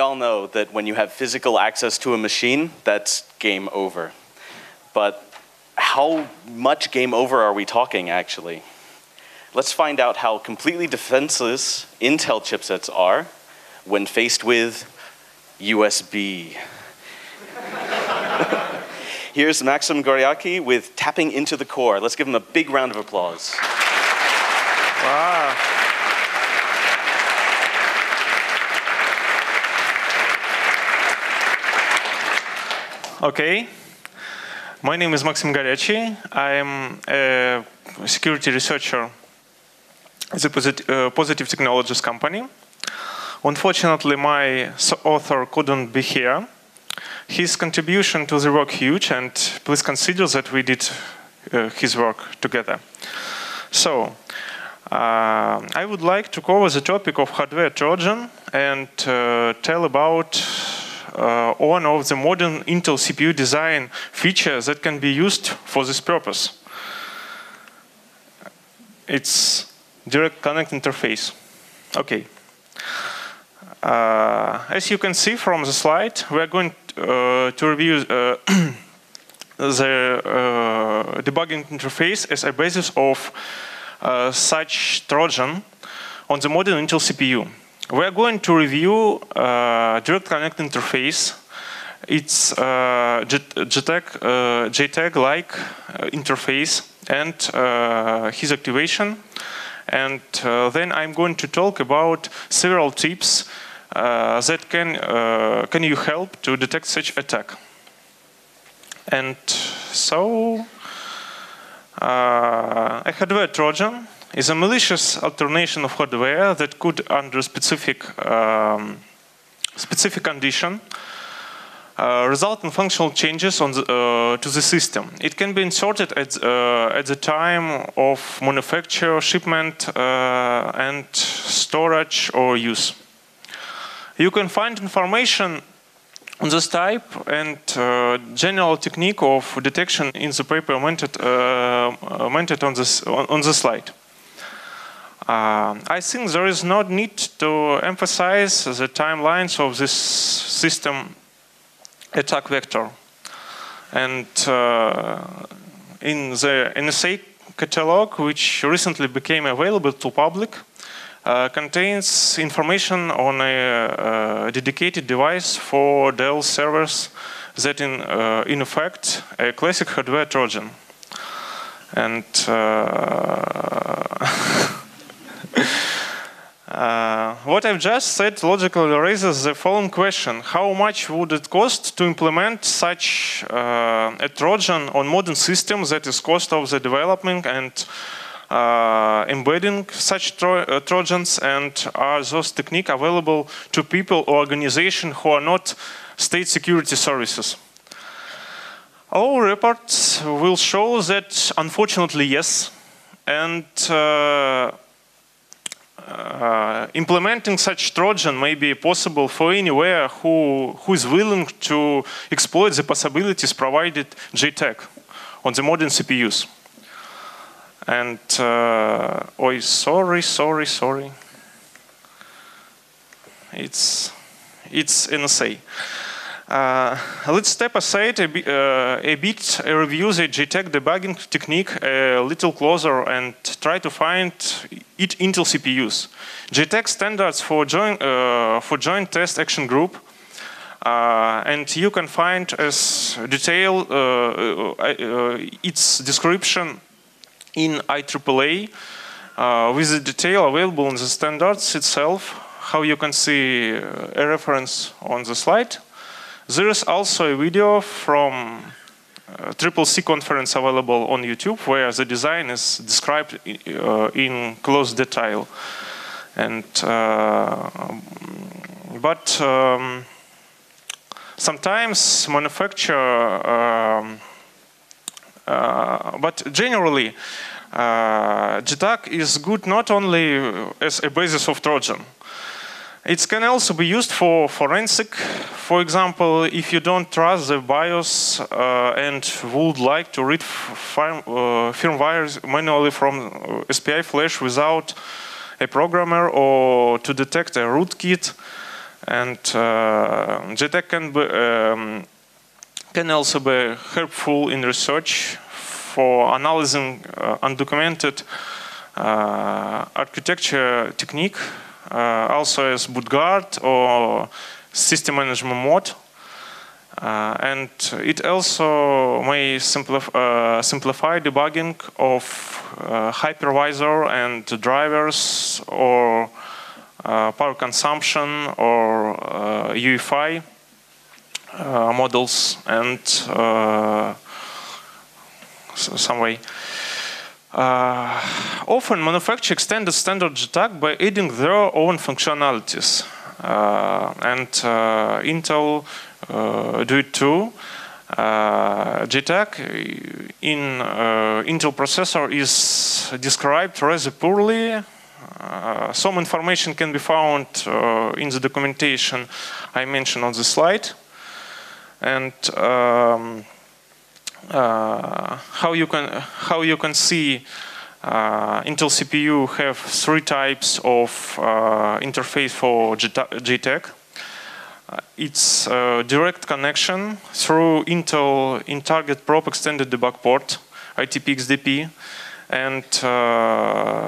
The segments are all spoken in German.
all know that when you have physical access to a machine, that's game over. But how much game over are we talking actually? Let's find out how completely defenseless Intel chipsets are when faced with USB. Here's Maxim Goriaki with Tapping into the Core. Let's give him a big round of applause. Wow. Okay. My name is Maxim Goryachi. I'm a security researcher at a posit uh, Positive Technologies company. Unfortunately, my author couldn't be here. His contribution to the work huge, and please consider that we did uh, his work together. So, uh, I would like to cover the topic of hardware Trojan and uh, tell about one of the modern Intel CPU design features that can be used for this purpose. It's direct connect interface. Okay. Uh, as you can see from the slide, we are going uh, to review uh, the uh, debugging interface as a basis of uh, such Trojan on the modern Intel CPU. We are going to review uh, Direct Connect interface. It's uh, JTAG, uh, JTAG-like uh, interface and uh, his activation. And then I'm going to talk about several tips that can can you help to detect such attack. And so, a hardware Trojan is a malicious alternation of hardware that could, under specific um, specific condition, uh, result in functional changes the, uh, to the system. It can be inserted at, uh, at the time of manufacture, shipment, uh, and storage or use. You can find information on this type and uh, general technique of detection in the paper mentioned, uh, on, this, on, on the slide. Uh, I think there is no need to emphasize the timelines of this system attack vector. And uh, in the NSA catalog, which recently became available to public, uh, contains information on a uh, dedicated device for Dell servers that in, uh, in effect a classic hardware Trojan. And uh, Uh, what I've just said logically raises the following question. How much would it cost to implement such uh, a Trojan on modern systems that is cost of the development and uh, embedding such tro uh, Trojans and are those techniques available to people or organizations who are not state security services? Our reports will show that unfortunately yes and uh, implementing such Trojan may be possible for anywhere who, who is willing to exploit the possibilities provided JTAG on the modern CPUs. And, uh, oh, sorry, sorry, sorry. It's, it's NSA. Uh, let's step aside a, bi uh, a bit, uh, review the JTAG debugging technique a little closer and try to find it Intel CPUs. JTAG standards for joint, uh, for joint test action group uh, and you can find as detail uh, its description in IEEE with the detail available in the standards itself, how you can see a reference on the slide. There is also a video from uh, Triple C conference available on YouTube where the design is described uh, in close detail. And uh, but um, sometimes manufacture, um, uh, but generally, uh, is good not only as a basis of Trojan. It can also be used for forensic. For example, if you don't trust the BIOS uh, and would like to read firm, uh, firmware manually from uh, SPI flash without a programmer or to detect a rootkit, And uh, JTAG can, be, um, can also be helpful in research for analyzing uh, undocumented uh, architecture technique, also as boot guard or system management mode. Uh, and it also may simplif uh, simplify debugging of uh, hypervisor and drivers or uh, power consumption or uh, UEFI uh, models and some way. Often manufacturers extend the standard JTAG by adding their own functionalities. and Intel uh, do it too. Uh, JTAG in uh, Intel processor is described rather poorly. Uh, some information can be found uh, in the documentation I mentioned on the slide. And um, uh, how you can how you can see Intel CPU have three types of interface for JTAG. Uh, it's direct connection through Intel in target prop extended debug port, ITP-XDP, and uh,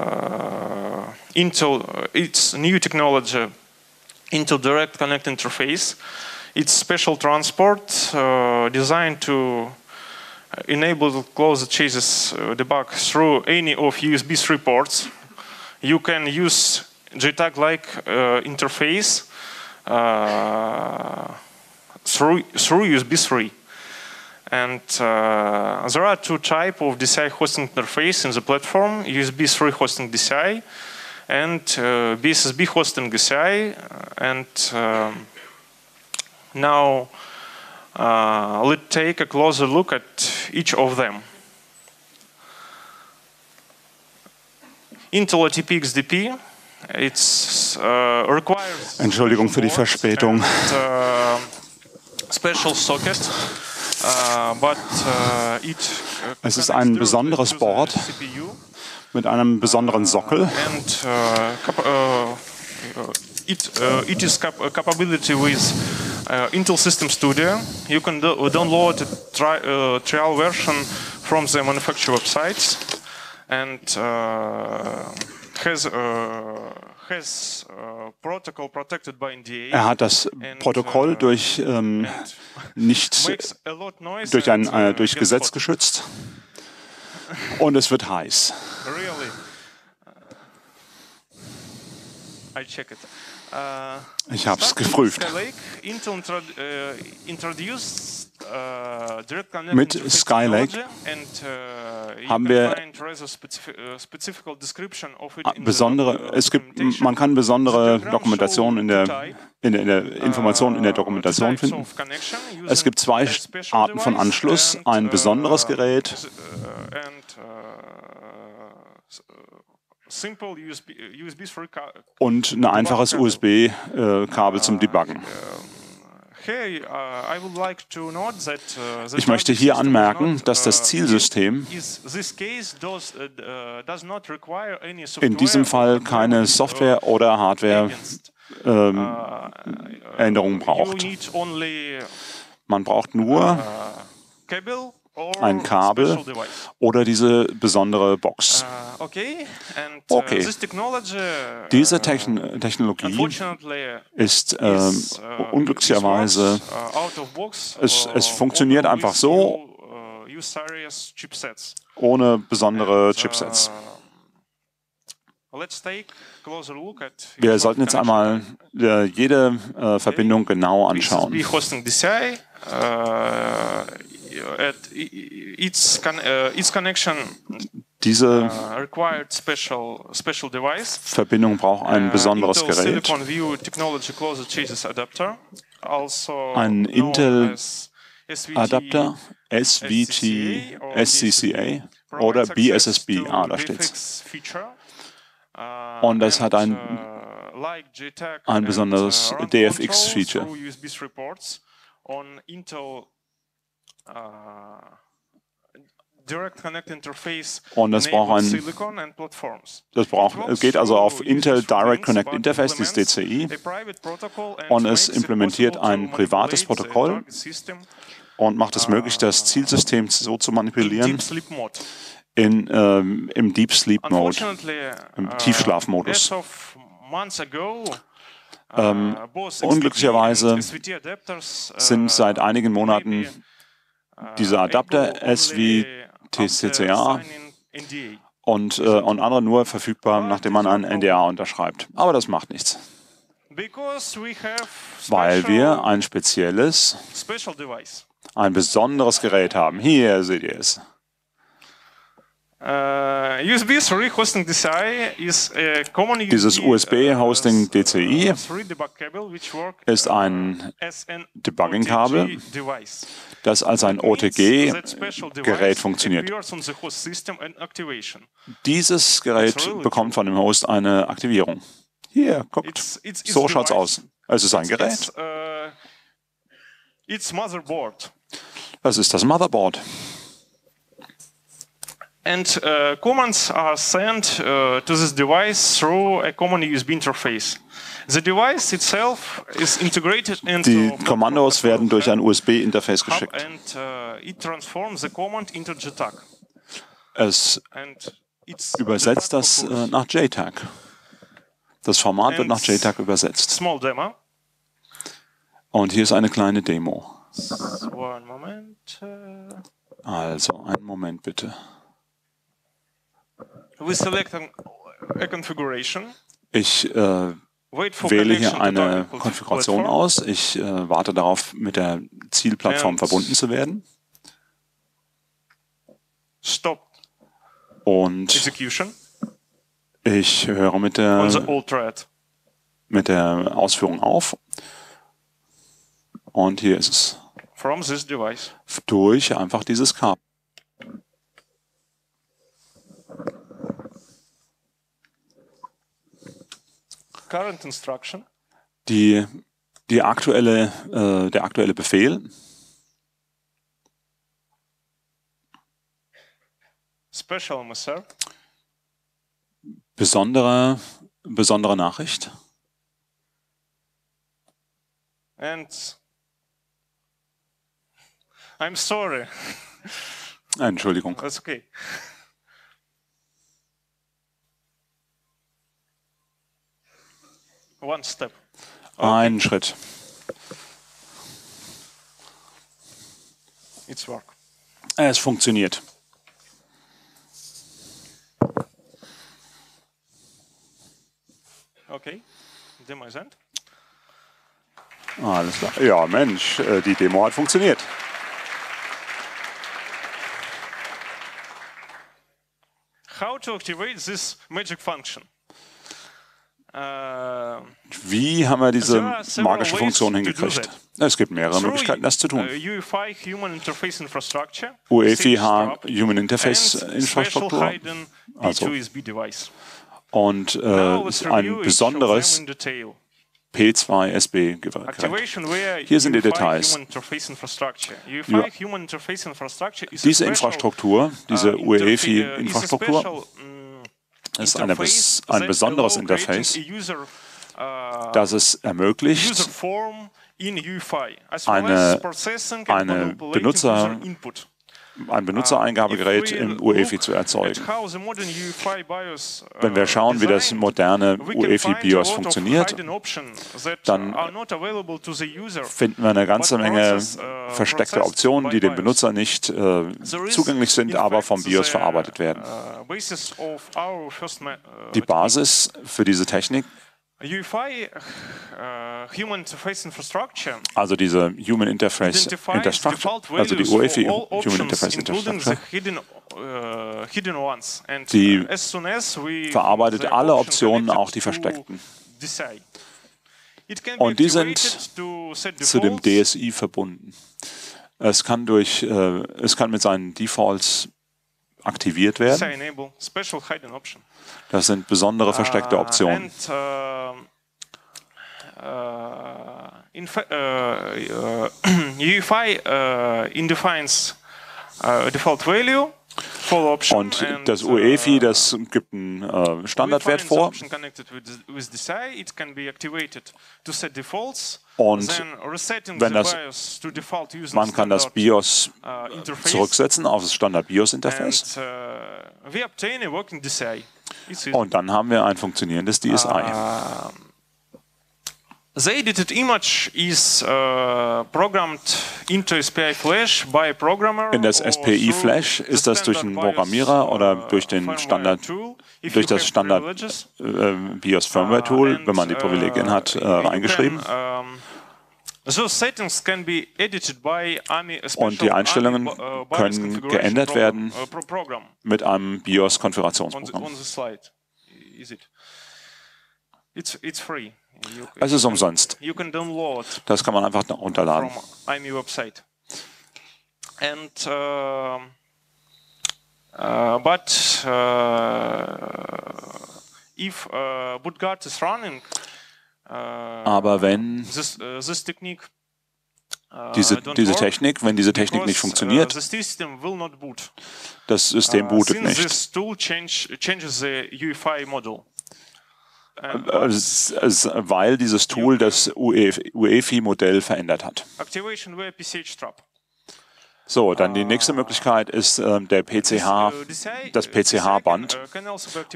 Intel, uh, it's new technology, Intel Direct Connect interface. It's special transport uh, designed to enable closed chases uh, debug through any of USB 3 ports. You can use JTAG-like uh, interface uh, through, through USB 3. And uh, there are two types of DCI hosting interface in the platform, USB 3 hosting DCI and uh, BSSB hosting DCI. And um, now uh, let's take a closer look at each of them. Intel ATP XDP It's, uh, requires Entschuldigung für die Verspätung. And, uh, special socket, uh, but, uh, it, uh, es ist ein besonderes Board mit einem besonderen Sockel. And, it, it is cap capability with Intel System Studio. You can do download a tri trial version from the manufacturer websites and has, uh, has, uh, protocol protected by NDA er hat das Protokoll uh, durch ähm, nicht durch ein äh, durch Gesetz geschützt und es wird heiß. Really? I check it. Uh, ich habe es geprüft. Uh, Mit Skylake haben wir besondere, es gibt, man kann besondere Dokumentation in der, in der, in der Information in der Dokumentation finden. Es gibt zwei Arten von Anschluss, ein besonderes Gerät und ein einfaches USB-Kabel zum Debuggen. Ich möchte hier anmerken, dass das Zielsystem in diesem Fall keine Software- oder Hardware-Änderungen braucht. Man braucht nur ein Kabel oder diese besondere Box. Uh, okay, uh, diese Techn Technologie ist äh, unglücklicherweise, es, es funktioniert einfach so, ohne besondere Chipsets. Wir sollten jetzt einmal äh, jede äh, Verbindung genau anschauen at its, con uh, its connection diese uh, special, special device. Verbindung braucht ein uh, besonderes uh, Gerät. Also ein Intel Adapter SVT SCCA oder BSSB, ah, da steht's. Uh, Und das hat ein, ein besonderes DFX-Feature. Und es braucht ein, das braucht, es geht also auf Intel Direct Connect Interface, das DCI, und es implementiert ein privates Protokoll und macht es möglich, das Zielsystem so zu manipulieren in, ähm, im Deep Sleep Mode, im uh, Tiefschlafmodus. Ähm, unglücklicherweise sind seit einigen Monaten diese Adapter SW TCCA und, äh, und andere nur verfügbar, nachdem man ein NDA unterschreibt. Aber das macht nichts. Weil wir ein spezielles, ein besonderes Gerät haben. Hier seht ihr es. Uh, Dieses USB-Hosting DCI ist ein Debugging-Kabel, das als ein OTG-Gerät funktioniert. Dieses Gerät bekommt von dem Host eine Aktivierung. Hier, guckt, so schaut es aus. Es ist ein Gerät. Uh, das ist das Motherboard. And uh, commands are sent uh, to this device through a common USB interface. The device itself is integrated into Die Kommandos werden durch ein USB-Interface geschickt. And, uh, it transforms the command into JTAG. Es übersetzt das äh, nach JTAG. Das Format wird nach JTAG übersetzt. Small demo. Und hier ist eine kleine Demo. One moment. Uh, also, einen Moment bitte. We select a configuration. Ich äh, wähle hier eine Konfiguration aus. Ich äh, warte darauf, mit der Zielplattform verbunden zu werden. Stop. Und Execution. ich höre mit der, mit der Ausführung auf. Und hier ist es. From this device. Durch einfach dieses Kabel. Die, die aktuelle, äh, der aktuelle Befehl. Special Messer. Besondere, besondere Nachricht. And I'm sorry. Entschuldigung. That's okay. One step. Okay. Einen Schritt. It's work. Es funktioniert. Okay. Demo ist end. Alles klar. Ja, Mensch, äh, die Demo hat funktioniert. How to activate this magic function? Wie haben wir diese magische Funktion hingekriegt? Es gibt mehrere Möglichkeiten, das zu tun. UEFI Human Interface Infrastruktur, also und äh, ein besonderes P2SB-Gerät. Hier sind die Details. Ja. Diese Infrastruktur, diese UEFI-Infrastruktur, ist eine, ein besonderes Interface, das es ermöglicht, eine, eine Benutzer, ein Benutzereingabegerät im UEFI zu erzeugen. Wenn wir schauen, wie das moderne UEFI-BIOS funktioniert, dann finden wir eine ganze Menge versteckte Optionen, die dem Benutzer nicht äh, zugänglich sind, aber vom BIOS verarbeitet werden. Die Basis für diese Technik UEFI uh, Human Interface Infrastructure. Also diese Human Interface Infrastructure, also die UEFI Human Interface Infrastructure, uh, die verarbeitet alle Optionen, auch die versteckten. Und die sind zu dem DSI verbunden. Es kann, durch, äh, es kann mit seinen Defaults aktiviert werden. Das sind besondere versteckte Optionen. in, uh, UEFI uh, indefines uh, default value. Und das UEFI, das gibt einen äh, Standardwert vor. Und wenn das, man kann das BIOS zurücksetzen auf das Standard BIOS Interface. Und dann haben wir ein funktionierendes DSI. The edited image is uh, programmed into SPI Flash by a programmer. In das SPI Flash ist das durch einen Programmierer oder durch den Standard, durch das Standard äh, BIOS Firmware Tool, wenn man die Privilegien hat, äh, reingeschrieben. Und die Einstellungen können geändert werden mit einem BIOS-Konfigurationsprogramm. It's free. Es ist umsonst. Das kann man einfach runterladen. And uh, uh, but uh, if bootguard is running, aber wenn this, this technique diese, diese Technik, wenn diese Technik nicht funktioniert, das System bootet nicht. Weil dieses Tool das UEFI-Modell verändert hat. So, dann die nächste Möglichkeit ist äh, der PCH, das PCH-Band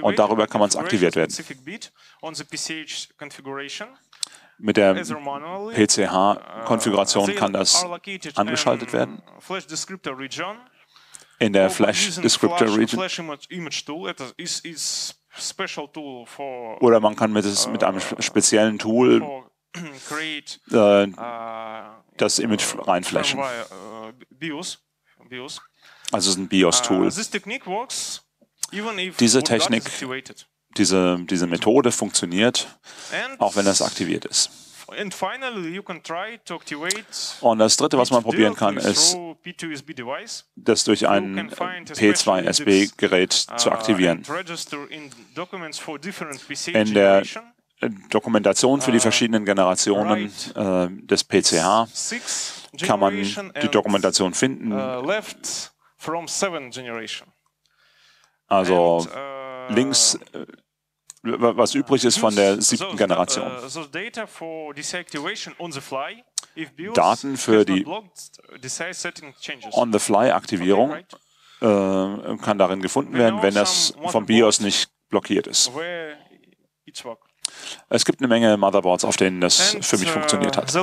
und darüber kann man es aktiviert werden. Mit der PCH-Konfiguration kann das angeschaltet werden. In der Flash Descriptor Region. Oder man kann mit, mit einem speziellen Tool äh, das Image reinflashen. Also es ist ein BIOS-Tool. Diese Technik, diese, diese Methode funktioniert, auch wenn das aktiviert ist. Und das dritte, was man probieren kann, ist, das durch ein P2SB-Gerät zu aktivieren. In der Dokumentation für die verschiedenen Generationen äh, des PCH kann man die Dokumentation finden. Also links was übrig ist von der siebten Generation. Daten für die On-the-Fly-Aktivierung äh, kann darin gefunden werden, wenn das vom BIOS nicht blockiert ist. Es gibt eine Menge Motherboards, auf denen das für mich funktioniert hat.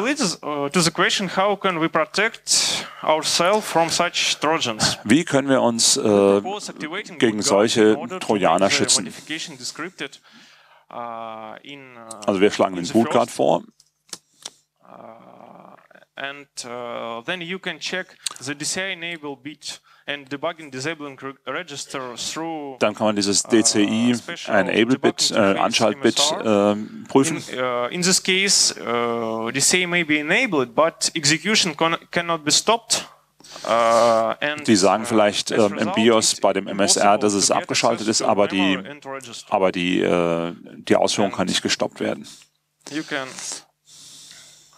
Wie können wir uns äh, gegen solche Trojaner schützen? Also wir schlagen den Bootguard vor. And uh, then you can check the DCI enable bit dann kann man dieses DCI Enable Bit, äh, Anschaltbit äh, prüfen. In, uh, in this case, uh, DCI may be enabled, but execution cannot be stopped. Uh, die sagen vielleicht ähm, im BIOS bei dem MSR, dass es abgeschaltet ist, aber die, aber die, äh, die Ausführung kann nicht gestoppt werden. You can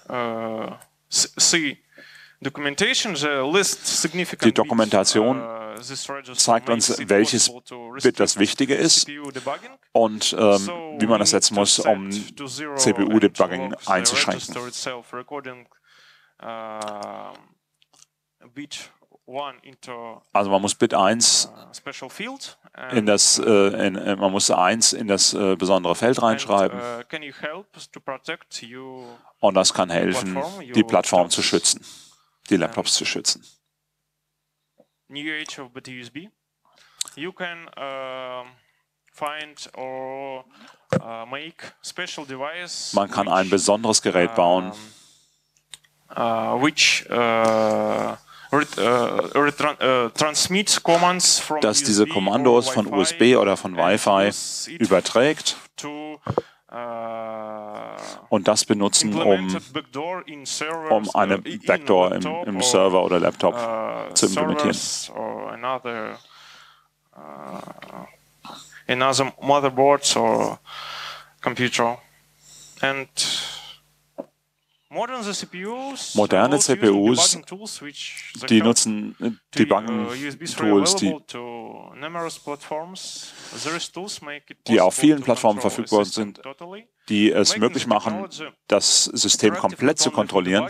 uh, see die Dokumentation zeigt uns, welches Bit das Wichtige ist und ähm, wie man das setzen muss, um CPU-Debugging einzuschränken. Also man muss Bit 1 in das, äh, in, äh, man muss 1 in das äh, besondere Feld reinschreiben. Und das kann helfen, die Plattform zu schützen die Laptops zu schützen. New age of BTUSB. You can uh, find or uh, make special device. Man kann ein besonderes Gerät bauen, which uh, das diese Kommandos von USB oder von Wi-Fi überträgt und das benutzen, um, um eine Backdoor im, im Server oder Laptop uh, zu implementieren. in other motherboards or computer. And Moderne CPUs, die nutzen Debugging-Tools, die, die auf vielen Plattformen verfügbar sind, die es möglich machen, das System komplett zu kontrollieren.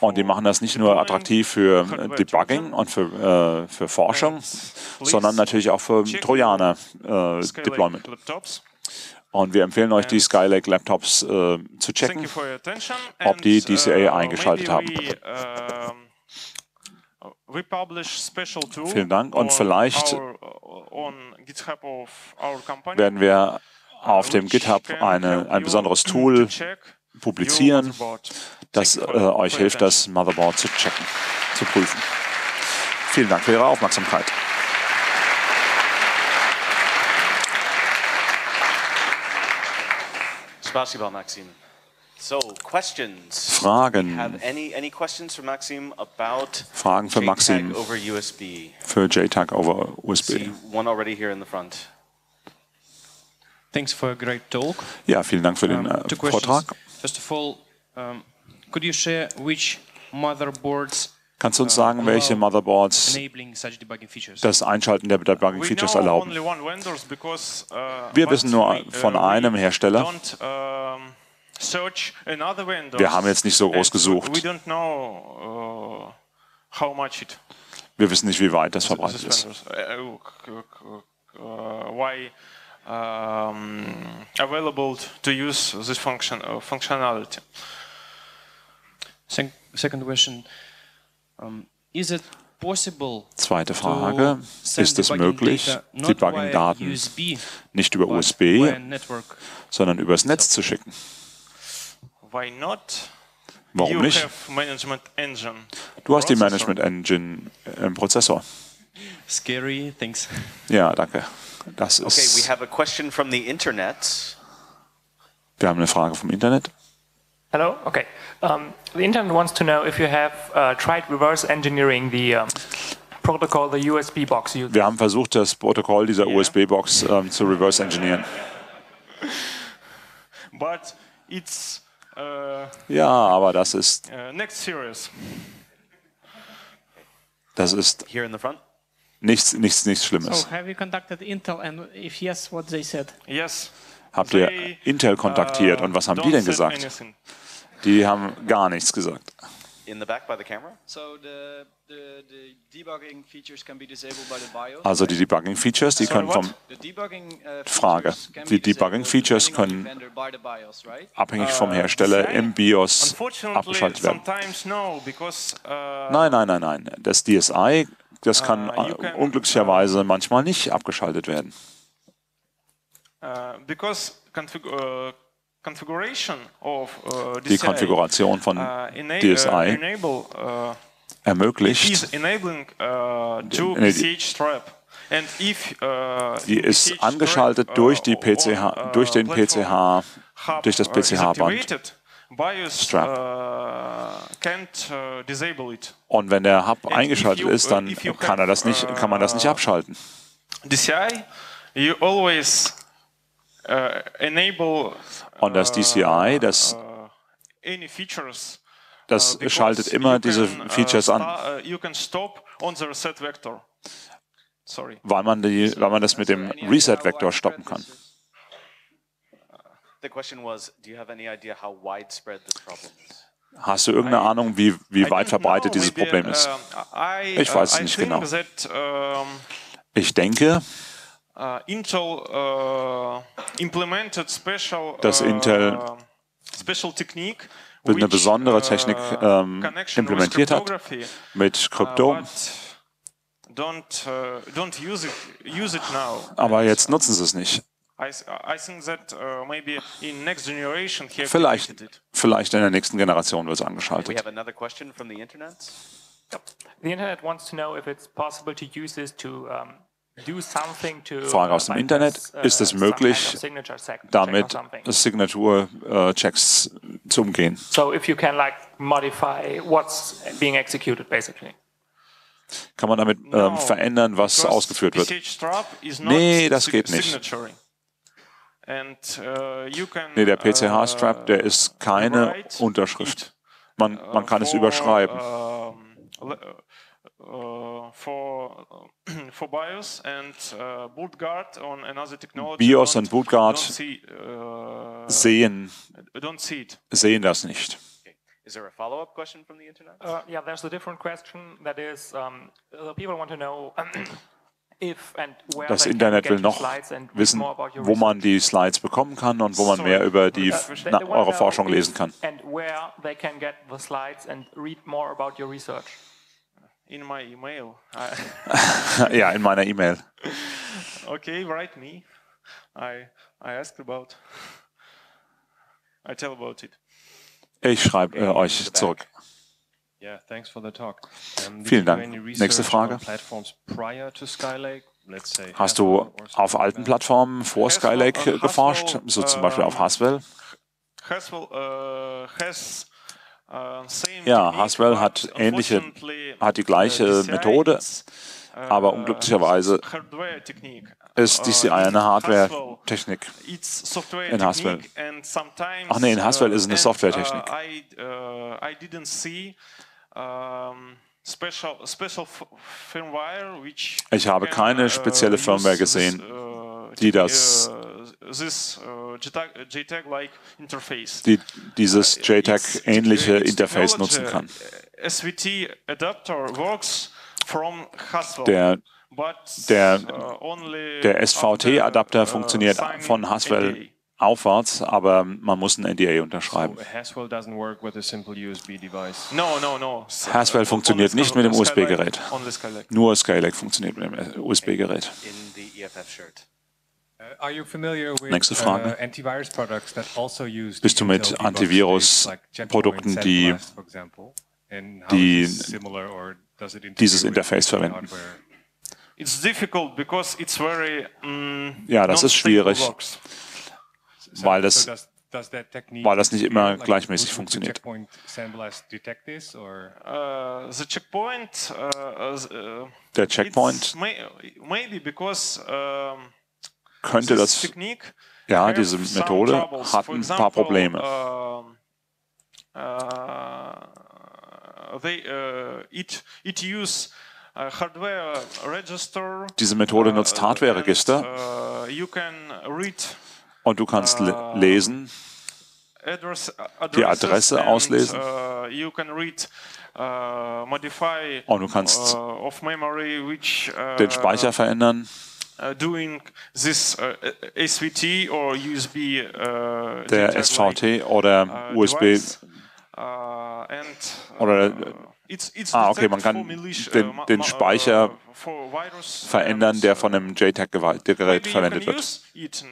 Und die machen das nicht nur attraktiv für Debugging und für, äh, für Forschung, sondern natürlich auch für Trojaner-Deployment. Äh, und wir empfehlen euch, die Skylake Laptops äh, zu checken, ob die DCA eingeschaltet haben. Vielen Dank. Und vielleicht werden wir auf dem GitHub eine, ein besonderes Tool publizieren, das äh, euch hilft, das Motherboard zu checken, zu prüfen. Vielen Dank für Ihre Aufmerksamkeit. Spasibo, Maxim. So, questions. Fragen. Any, any questions for Maxim about Fragen für Maxim over USB? für JTAG over USB. See one already here in the front. Thanks for a great talk. Ja, vielen Dank für den Um, äh, two questions. Vortrag. First of all, um, could you share which motherboards Kannst du uns sagen, welche Motherboards das Einschalten der Debugging-Features erlauben? Wir Wir wissen nur von einem Hersteller. Wir haben jetzt nicht so groß gesucht. Wir wissen nicht, wie weit das verbreitet ist. Why um, available to use this function uh, functionality? Sec- Second question, um, is it possible Zweite to Frage. Ist es möglich, Debugging-Daten USB, nicht über USB, sondern übers Netz zu schicken? Why not? Warum nicht? Du hast die. Management Engine im Prozessor. Scary, thanks. Ja, danke. Das Okay, we ist. have a question from the internet. Wir haben eine Frage vom Internet. Hello. Okay. Um, the internet wants to know if you have uh, tried reverse engineering the um, protocol, the USB box. You Wir haben versucht, das Protokoll dieser USB-Box ähm, zu reverse engineeren. But it's uh, Ja, aber das ist, uh, next series. das ist Here in the front. nichts, nichts, nichts Schlimmes. So have you contacted Intel and if yes, what they said? Yes. Habt ihr Intel kontaktiert uh, und was haben die denn gesagt? anything. Die haben gar nichts gesagt. In the back by the camera. So the, the, the debugging features can be disabled by the BIOS. Also die Debugging-Features, die können vom, the debugging uh, Frage. features can Die be disabled Debugging-Features depending on können abhängig vom Hersteller im BIOS abgeschaltet werden. sometimes no, because uh, Nein, nein, nein, nein. Das DSI, das kann Uh, äh, can, unglücklicherweise manchmal nicht abgeschaltet werden. Uh, because config uh, configuration of uh, Die DCI, Konfiguration von uh, DSI uh, uh, ermöglicht, enabling uh, to Nee, die- PCH strap. And if, uh, die ist PCH angeschaltet durch die uh, PCH, uh, durch den PCH, durch das uh, is PCH-Band. Strap. uh, can't uh, disable it. Und wenn der Hub eingeschaltet you- ist, dann you kann er das nicht, kann man das nicht uh, abschalten. DCI, you always uh, Und das DCI, das, uh, any features. das uh, because schaltet immer diese uh, Features an, sta- uh, you can stop on the reset vector. Sorry. weil man, die, weil man das mit dem Reset-Vektor stoppen kann. Hast du irgendeine Ahnung, wie, wie weit verbreitet dieses Problem ist? Ich weiß es uh, nicht genau. Ich denke, uh, Intel uh, implemented special, Dass uh, Intel special technique, eine which, besondere Technik ähm, implementiert hat mit Krypto. Aber jetzt nutzen sie es nicht. I, I think that uh, maybe in next generation he Vielleicht, vielleicht in der nächsten Generation wird es angeschaltet. have another question from the internet. The internet wants to know if it's possible to use this to um, Frage aus dem Internet. uh, Ist es kind möglich, Damit something? Signaturchecks zu umgehen. So if you can like modify what's being executed, basically. Kann man damit ähm, verändern, was ausgeführt wird? Nee, das geht nicht. signaturing. Nee, der PCH-Strap, der ist keine Unterschrift. Man, man kann es überschreiben. BIOS und Bootguard sehen, sehen das nicht. Is there a follow-up question from the internet? Uh, yeah, there's a different question that is, um, uh, people want to know if and where Das they can Internet get will noch and wissen, more about your wo man research. die Slides bekommen kann und wo man mehr über die, Uh, eure know Forschung lesen kann. And where they can get the slides and read more about your research. In my email. Ja, in meiner E-Mail. okay, write me. I I asked about. I tell about it. Ich schreibe äh, euch zurück. Yeah, thanks for the talk. Um, Vielen Dank. Nächste Frage. on Platforms prior to Skylake, let's say Hast du auf alten? Plattformen vor Skylake äh, geforscht, so zum Beispiel auf ähm, Haswell? Haswell uh, has uh, Ja, Haswell hat ähnliche- hat die gleiche uh, DCI Methode, uh, aber unglücklicherweise Hardware technique. Ist Uh, DCI eine in Haswell, Hardware-Technik? In Haswell. Ach nee, in Haswell uh, ist es eine and, Softwaretechnik. Ich habe keine uh, spezielle Firmware gesehen, uh, die das- interface. die dieses JTAG-ähnliche Interface nutzen kann. SVT adapter works from Haswell. Der, der- uh, der SVT-Adapter uh, funktioniert von Haswell. Aufwärts, aber man muss ein NDA unterschreiben. So Haswell doesn't work with a simple USB device. No, no, no. Haswell funktioniert nicht mit dem USB-Gerät. Nur Skylake funktioniert mit dem USB-Gerät. The EFF shirt. Uh, Are you familiar with Nächste Frage. uh, antivirus products that also use Bist du mit Intel debug Antivirus- sticks, like Checkpoint, Produkten, die- die dieses Interface verwenden? hardware? It's difficult because it's very mm, Ja, das ist schwierig. Weil das- weil das nicht immer gleichmäßig funktioniert. Uh. Uh, uh, Der Checkpoint könnte this das, ja, diese Methode hat ein paar Probleme. Diese Methode nutzt Hardware-Register uh, und du kannst le- äh, lesen, die Adresse auslesen. Uh, uh, Und du kannst uh, uh, den Speicher verändern. uh, this uh, SVT or USB uh, Der SVT oder uh, USB. Uh, and, uh, Oder- it's, it's Ah, okay, man kann den- uh, den Speicher uh, verändern, der uh, von einem JTAG-Gerät maybe you verwendet wird. it,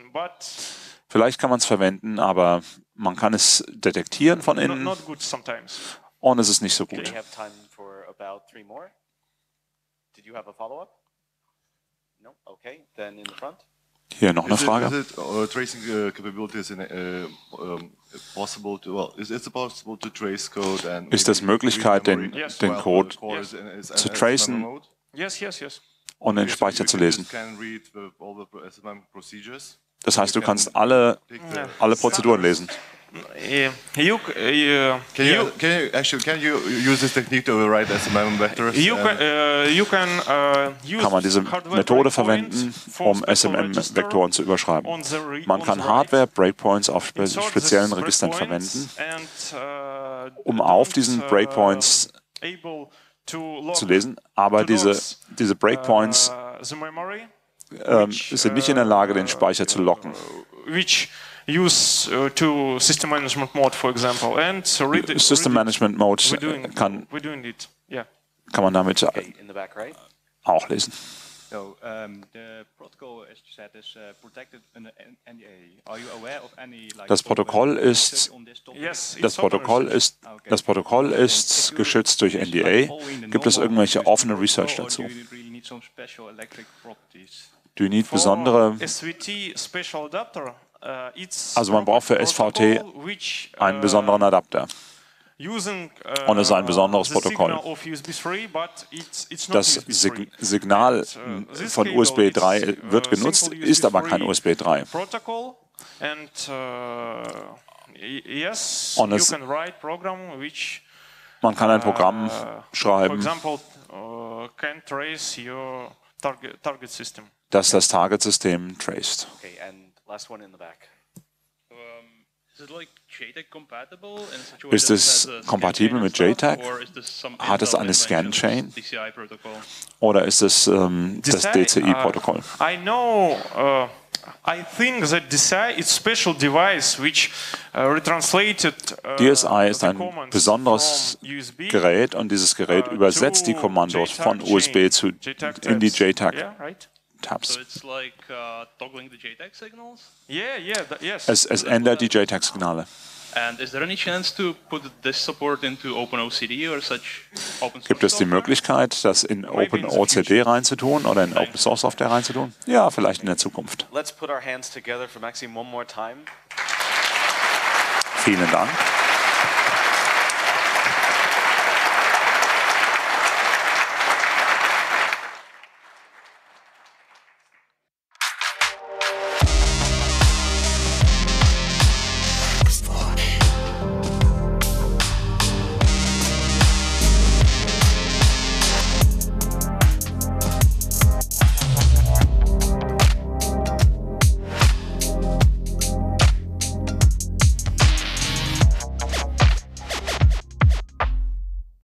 Vielleicht kann man es verwenden, aber man kann es detektieren von not, innen not good sometimes. und es ist nicht so We gut. have time for about three more. Did you have a follow-up? No? Okay, then in the front. Hier noch eine Is it- Frage. Is it, uh, tracing uh, capabilities in, uh, um, possible to, well, is it possible to trace code and Ist es Möglichkeit, den, Yes. den Code Yes. zu tracen? Yes, yes, yes. und den Speicher you zu lesen? Das heißt, du kannst alle, alle Prozeduren lesen. Uh, you, uh, Can you, you, can you actually can you use this technique to write SMM vectors? You can, uh, you can uh, use Kann man diese hardware Methode breakpoints verwenden, um SMM-Vektoren zu überschreiben. on the re- Man kann. Hardware-Breakpoints auf spe speziellen these Registern breakpoints verwenden, uh, um auf diesen uh, Breakpoints zu lesen. Aber diese, diese Breakpoints uh, memory, ähm, which, sind nicht in der Lage, den Speicher zu locken. which use uh, to system management mode, for example, and so read it- System. Management Mode We're doing, kann, we're doing it. Yeah. kann man damit Okay, in the back right. auch lesen. So um, the protocol, as you said, is uh, protected under N- NDA. Are you aware of any like Das Protokoll ist-? Yes, Das Protokoll ist, das Protokoll ist geschützt durch NDA. Gibt es irgendwelche offene Research dazu? really need For besondere, uh, Also man braucht für SVT which, einen uh, besonderen Adapter? uh, Und es ist ein besonderes Protokoll. signal of USB 3, but it's, it's not Das USB 3. Sig Signal uh, von USB 3 it's, uh, wird genutzt, ist aber kein USB USB 3. Protocol And uh, y- yes, Und es- Man kann ein Programm uh, schreiben, target target system. das das Target-System traced. Okay, and last one in the back. Um, is it like JTAG compatible in such a way Ist es kompatibel mit JTAG? or is this some Hat es eine Scan-Chain? this DCI protocol? Oder ist es ähm, das DCI, DCI-Protokoll? uh, I know. Uh, I think that DCI is special device which uh, retranslated uh, DSI ist ein besonderes Gerät und dieses Gerät uh, übersetzt die to Kommandos von JTAG USB zu, JTAG in die tabs. Yeah, JTAG-Tabs. right? So it's like toggling the JTAG signals? Yeah, yeah, th- yes. Es, es ändert die JTAG-Signale. And is there any chance to put this support into OpenOCD or such open source Gibt es die? Möglichkeit, das in OpenOCD reinzutun oder in Open Source Software reinzutun? Ja, vielleicht in der Zukunft. Let's put our hands together for Maxim one more time. Vielen Dank.